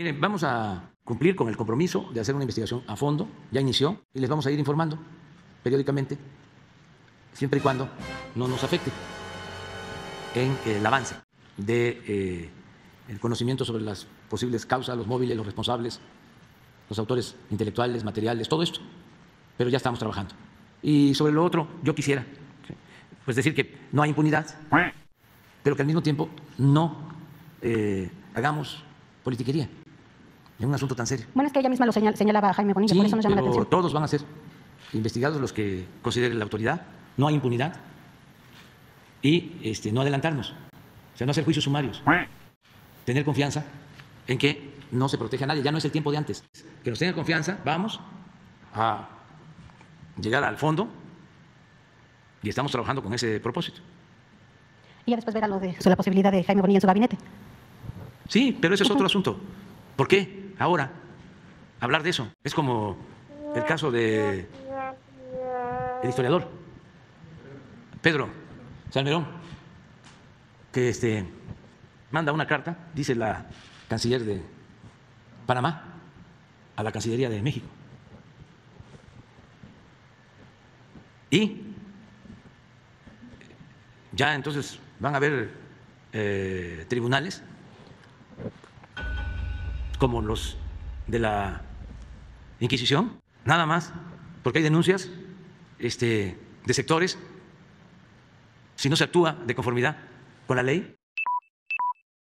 Miren, vamos a cumplir con el compromiso de hacer una investigación a fondo, ya inició, y les vamos a ir informando periódicamente, siempre y cuando no nos afecte en el avance de eh, conocimiento sobre las posibles causas, los móviles, los responsables, los autores intelectuales, materiales, todo esto. Pero ya estamos trabajando. Y sobre lo otro, yo quisiera pues decir que no hay impunidad, pero que al mismo tiempo no eh, hagamos politiquería en un asunto tan serio. Bueno, es que ella misma lo señal- señalaba Jaime Bonilla, por eso nos llama la atención. todos van a ser investigados los que considere la autoridad. No hay impunidad. Y este, no adelantarnos. O sea, no hacer juicios sumarios. Tener confianza en que no se protege a nadie. Ya no es el tiempo de antes. Que nos tengan confianza, vamos a llegar al fondo y estamos trabajando con ese propósito. Y ya después verá lo de la posibilidad de Jaime Bonilla en su gabinete. Sí, pero ese es otro asunto. ¿Por qué ahora hablar de eso? Es como el caso de el historiador Pedro Salmerón, que este, manda una carta, dice la canciller de Panamá, a la Cancillería de México. Y ya entonces van a haber eh, tribunales como los de la Inquisición, nada más, porque hay denuncias este, de sectores, si no se actúa de conformidad con la ley,